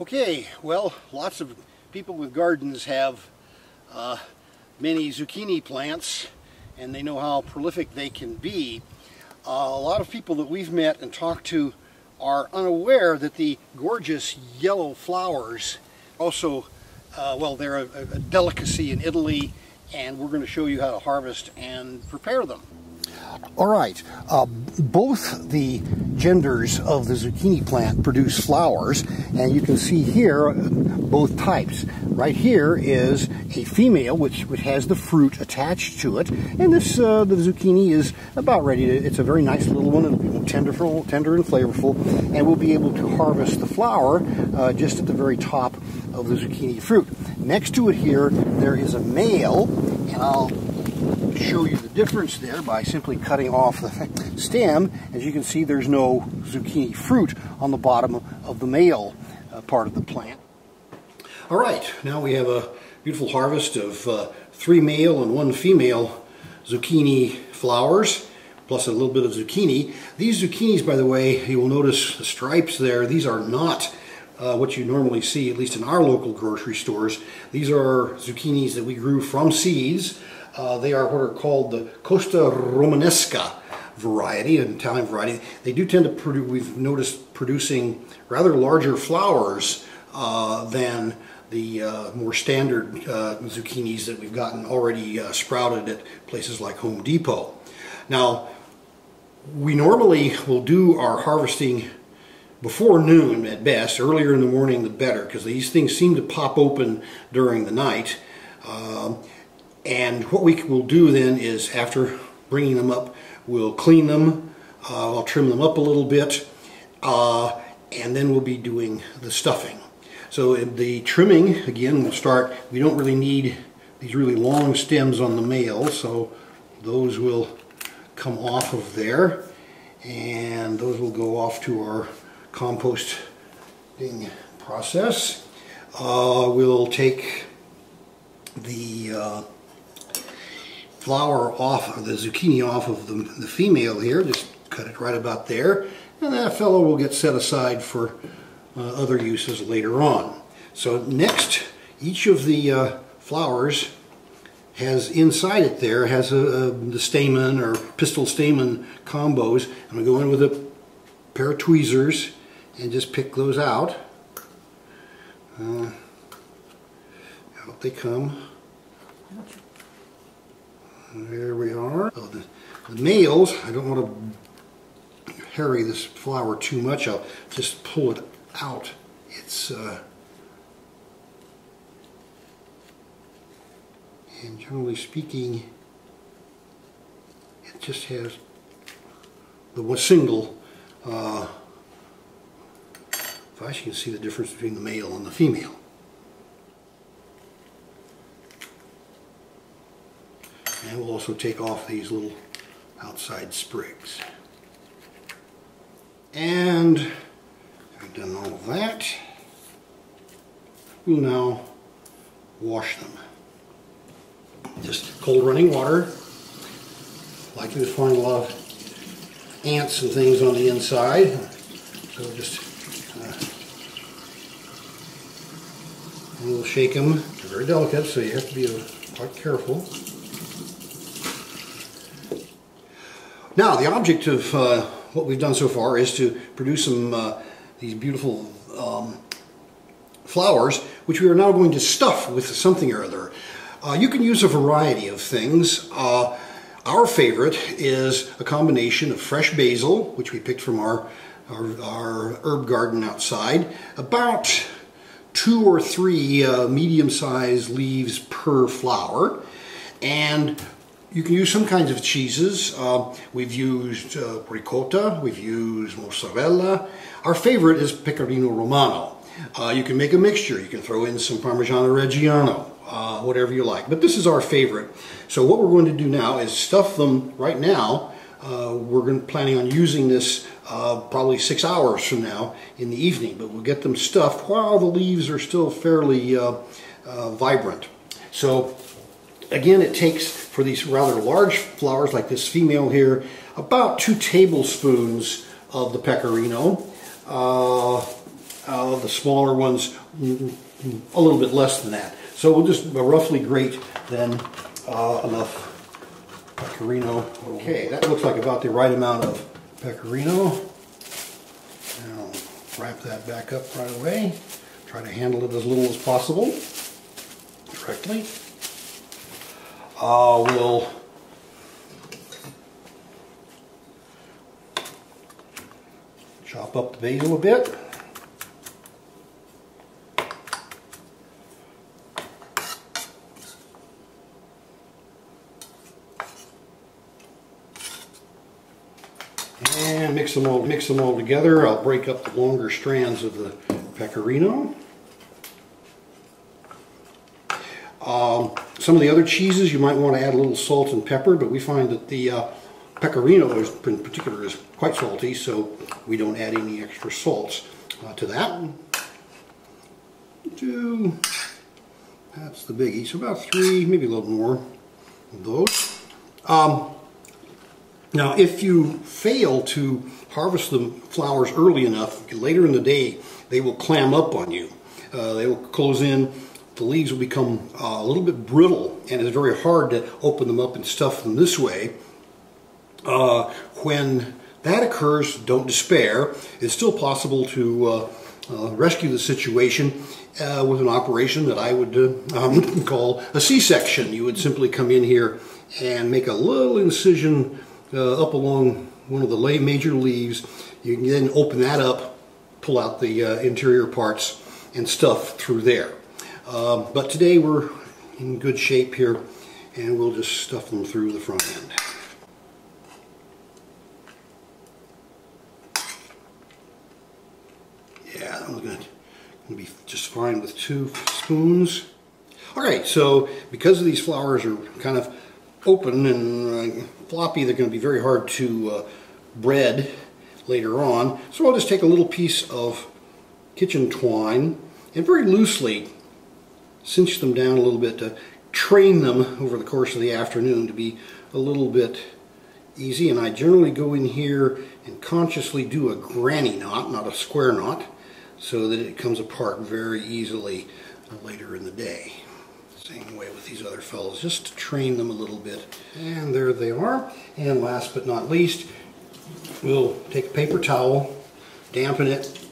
Okay, well, lots of people with gardens have uh, many zucchini plants and they know how prolific they can be. Uh, a lot of people that we've met and talked to are unaware that the gorgeous yellow flowers also, uh, well, they're a, a delicacy in Italy and we're going to show you how to harvest and prepare them. All right, uh, both the genders of the zucchini plant produce flowers, and you can see here both types. Right here is a female, which, which has the fruit attached to it, and this uh, the zucchini is about ready. To, it's a very nice little one, it'll be tender, tender and flavorful, and we'll be able to harvest the flower uh, just at the very top of the zucchini fruit. Next to it here, there is a male, and I'll show you the difference there by simply cutting off the stem. As you can see, there's no zucchini fruit on the bottom of the male uh, part of the plant. All right, now we have a beautiful harvest of uh, three male and one female zucchini flowers, plus a little bit of zucchini. These zucchinis, by the way, you will notice the stripes there. These are not uh, what you normally see, at least in our local grocery stores. These are zucchinis that we grew from seeds. Uh, they are what are called the Costa Romanesca variety, an Italian variety. They do tend to produce, we've noticed producing rather larger flowers uh, than the uh, more standard uh, zucchinis that we've gotten already uh, sprouted at places like Home Depot. Now, we normally will do our harvesting before noon at best. Earlier in the morning the better because these things seem to pop open during the night. Um, and what we will do then is after bringing them up, we'll clean them, uh, I'll trim them up a little bit, uh, and then we'll be doing the stuffing. So the trimming, again, we'll start, we don't really need these really long stems on the male, so those will come off of there, and those will go off to our composting process. Uh, we'll take the uh, flower off, the zucchini off of the, the female here, just cut it right about there, and that fellow will get set aside for uh, other uses later on. So next, each of the uh, flowers has inside it there, has a, a, the stamen or pistil stamen combos. I'm going to go in with a pair of tweezers and just pick those out. Uh, out they come. There we are. Oh, the, the males, I don't want to harry this flower too much. I'll just pull it out. It's, uh, and generally speaking, it just has the single, uh, if I can see the difference between the male and the female. And we'll also take off these little outside sprigs. And I've done all of that. We'll now wash them. Just cold running water. Likely to find a lot of ants and things on the inside. So just uh, we'll shake them. They're very delicate, so you have to be quite careful. Now, the object of uh, what we've done so far is to produce some uh, these beautiful um, flowers, which we are now going to stuff with something or other. Uh, you can use a variety of things. Uh, our favorite is a combination of fresh basil, which we picked from our, our, our herb garden outside, about two or three uh, medium-sized leaves per flower, and you can use some kinds of cheeses. Uh, we've used uh, ricotta, we've used mozzarella. Our favorite is pecorino romano. Uh, you can make a mixture. You can throw in some Parmigiano Reggiano, uh, whatever you like. But this is our favorite. So what we're going to do now is stuff them right now. Uh, we're going planning on using this uh, probably six hours from now in the evening, but we'll get them stuffed while the leaves are still fairly vibrant. So again, it takes for these rather large flowers like this female here, about two tablespoons of the pecorino. Uh, Uh, the smaller ones, a little bit less than that. So we'll just roughly grate then uh, enough pecorino. Okay, that looks like about the right amount of pecorino. Now wrap that back up right away. Try to handle it as little as possible correctly. Uh, we'll chop up the basil a bit. And mix them all mix them all together. I'll break up the longer strands of the pecorino. Um, some of the other cheeses you might want to add a little salt and pepper, but we find that the uh, pecorino is, in particular is quite salty, so we don't add any extra salts uh, to that. Two, that's the biggie, so about three, maybe a little more of those. Um, now, if you fail to harvest the flowers early enough, later in the day, they will clam up on you. Uh, they will close in, the leaves will become uh, a little bit brittle, and it's very hard to open them up and stuff them this way. Uh, when that occurs, don't despair. It's still possible to uh, uh rescue the situation uh, with an operation that I would um, call a C-section. You would simply come in here and make a little incision up along one of the major leaves. You can then open that up, pull out the uh, interior parts and stuff through there. Um, but today we're in good shape here and we'll just stuff them through the front end. Yeah, that one's going to be just fine with two spoons. Alright, so because these flowers are kind of open and uh, floppy, they're to be very hard to uh, bread later on. So I'll just take a little piece of kitchen twine and very loosely cinch them down a little bit to train them over the course of the afternoon to be a little bit easy. And I generally go in here and consciously do a granny knot, not a square knot, so that it comes apart very easily later in the day. Same way with these other fellows, just to train them a little bit. And there they are. And last but not least, we'll take a paper towel, dampen it,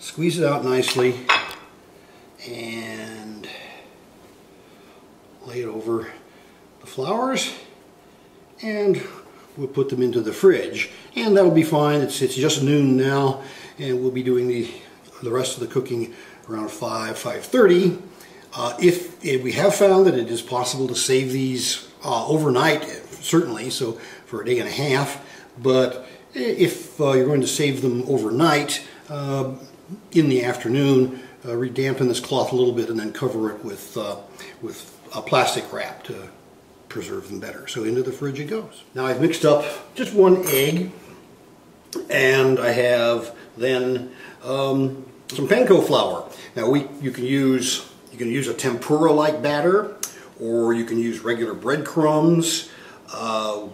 squeeze it out nicely, and lay it over the flowers, and we'll put them into the fridge. And that'll be fine. It's, it's just noon now, and we'll be doing the, the rest of the cooking around 5, 5.30. Uh, if, if, we have found that it is possible to save these uh, overnight, certainly, so for a day and a half, but if uh, you're going to save them overnight, uh, in the afternoon, uh, redampen this cloth a little bit and then cover it with, uh, with a plastic wrap to preserve them better. So into the fridge it goes. Now I've mixed up just one egg and I have then um, some panko flour. Now we you can use you can use a tempura-like batter, or you can use regular breadcrumbs. Uh,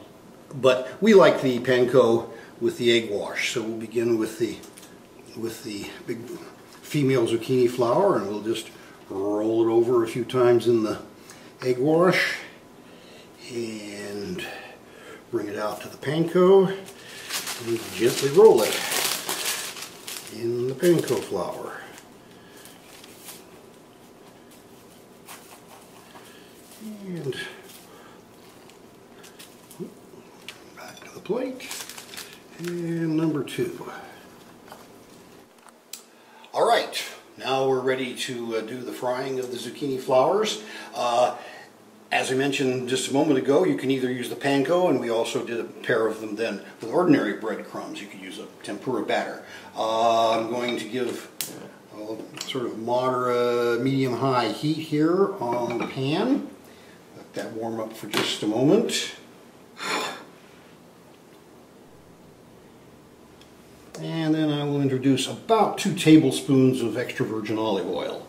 but we like the panko with the egg wash. So we'll begin with the with the big female zucchini flower, and we'll just roll it over a few times in the egg wash, and bring it out to the panko, and gently roll it in the panko flour. And back to the plate. And number two. All right, now we're ready to uh, do the frying of the zucchini flowers. Uh, as I mentioned just a moment ago, you can either use the panko, and we also did a pair of them then with ordinary breadcrumbs. You could use a tempura batter. Uh, I'm going to give sort of moderate, medium-high heat here on the pan Let that warm up for just a moment. And then introduce about two tablespoons of extra virgin olive oil.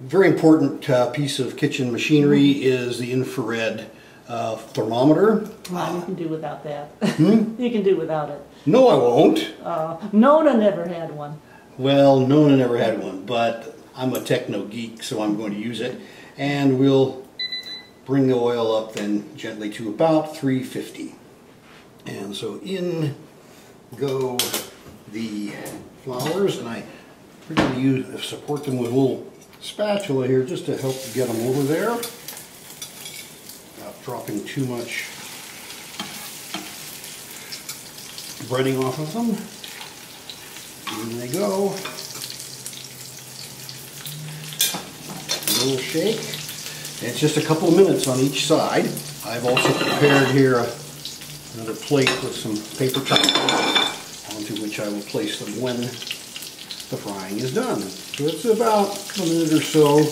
Very important uh, piece of kitchen machinery is the infrared uh, thermometer. Well, you can do without that. Hmm? you can do without it. No, I won't. Uh, Nona never had one. Well, Nona never had one, but I'm a techno geek, so I'm going to use it. And we'll bring the oil up then gently to about 350. And so in go the flowers, and I frequently use support them with a little spatula here just to help get them over there without dropping too much breading off of them. In they go. A little shake. It's just a couple of minutes on each side. I've also prepared here another plate with some paper towels onto which I will place them when the frying is done. So it's about a minute or so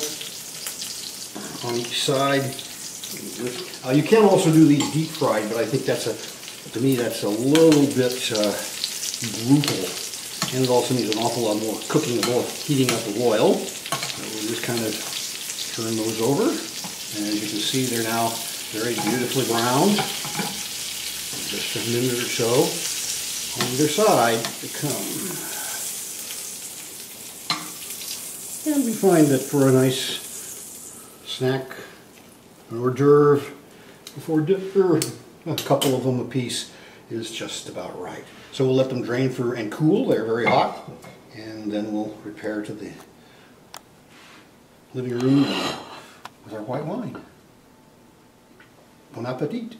on each side. Uh, you can also do these deep fried, but I think that's a, to me, that's a little bit uh, brutal. And it also needs an awful lot more cooking of heating up of oil. So we'll just kind of turn those over. And as you can see, they're now very beautifully browned. Just a minute or so on either side to come. And we find that for a nice snack, an hors d'oeuvre, before dinner, a couple of them a piece is just about right. So we'll let them drain for and cool. They're very hot, and then we'll repair to the living room with our white wine. Bon appetit.